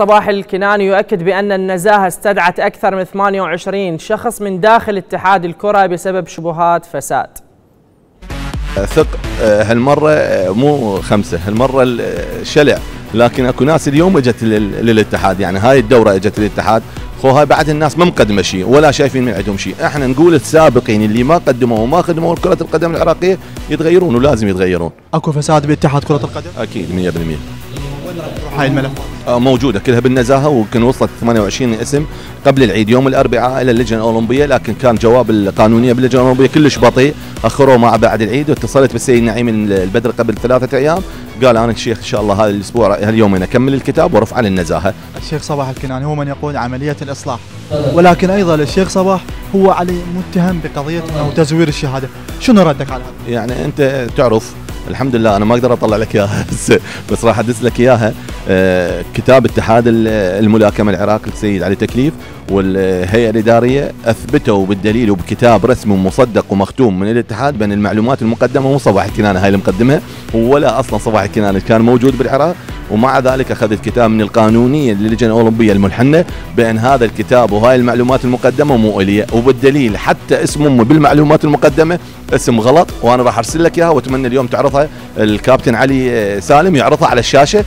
صباح الكناني يؤكد بأن النزاهة استدعت أكثر من 28 شخص من داخل اتحاد الكرة بسبب شبهات فساد. ثق هالمرة مو خمسة هالمرة الشلع لكن أكو ناس اليوم إجت للاتحاد. يعني هاي الدورة إجت للاتحاد. خو هاي بعد الناس ما مقدمة شيء ولا شايفين من عندهم شيء. إحنا نقول السابقين اللي ما قدموا وما خدموا كرة القدم العراقية يتغيرون ولازم يتغيرون. أكو فساد باتحاد كرة القدم؟ أكيد 100% هاي الملف. موجودة. كلها بالنزاهة وكان وصلت 28 اسم قبل العيد يوم الأربعاء إلى اللجنة الأولمبية. لكن كان جواب القانونية باللجنة الأولمبية كلش بطيء. اخروه مع بعد العيد واتصلت بالسيد نعيم البدر قبل ثلاثة أيام. قال أنا الشيخ إن شاء الله هذا الأسبوع هاليومين أكمل الكتاب وأرفع للنزاهه. الشيخ صباح الكناني هو من يقول عملية الإصلاح. ولكن أيضا الشيخ صباح هو علي متهم بقضية انه تزوير الشهادة، شنو ردك على هذا؟ يعني أنت تعرف الحمد لله أنا ما أقدر اطلع لك اياها بس بس راح ادز لك اياها. آه، كتاب اتحاد الملاكمة العراقي السيد علي تكليف والهيئة الإدارية أثبتوا بالدليل وبكتاب رسمي ومصدق ومختوم من الاتحاد بأن المعلومات المقدمة مو صباح الكنانة هاي اللي مقدمها ولا أصلا صباح الكنانة كان موجود بالعراق. ومع ذلك أخذت كتاب من القانونية للجنة الأولمبية المنحنه بأن هذا الكتاب وهاي المعلومات المقدمة مو اليه وبالدليل حتى اسم امه بالمعلومات المقدمة اسم غلط وأنا راح أرسل لك إياها وأتمنى اليوم تعرضها الكابتن علي سالم يعرضها على الشاشة.